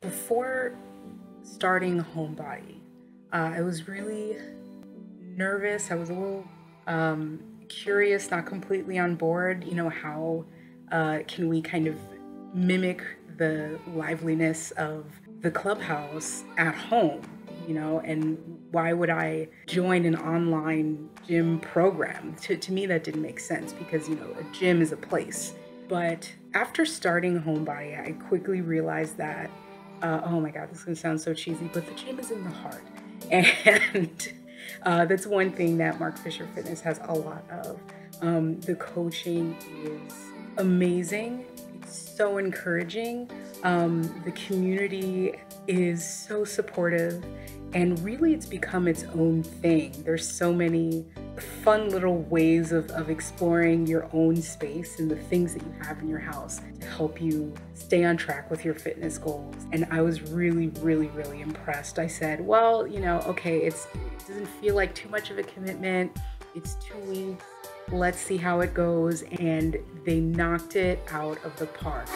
Before starting Homebody, uh, I was really nervous. I was a little um, curious, not completely on board. You know, how uh, can we kind of mimic the liveliness of the clubhouse at home? You know, and why would I join an online gym program? To, to me, that didn't make sense because, you know, a gym is a place. But after starting Homebody, I quickly realized that, uh, oh my God, this is gonna sound so cheesy, but the gym is in the heart. And uh, that's one thing that Mark Fisher Fitness has a lot of. Um, the coaching is amazing, it's so encouraging. Um, the community is so supportive and really it's become its own thing. There's so many fun little ways of, of exploring your own space and the things that you have in your house to help you stay on track with your fitness goals. And I was really, really, really impressed. I said, well, you know, okay, it's, it doesn't feel like too much of a commitment. It's two weeks. Let's see how it goes. And they knocked it out of the park.